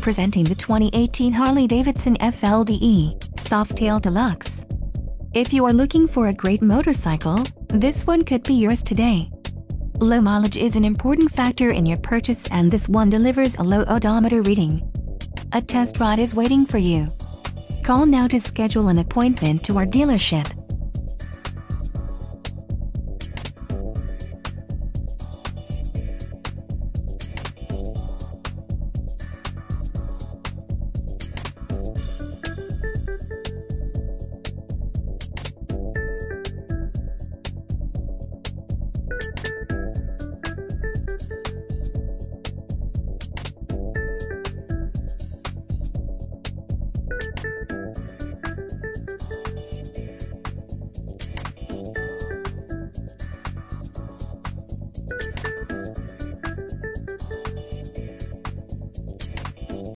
Presenting the 2018 Harley-Davidson FLDE Softail Deluxe. If you are looking for a great motorcycle, this one could be yours today. Low mileage is an important factor in your purchase and this one delivers a low odometer reading. A test ride is waiting for you. Call now to schedule an appointment to our dealership.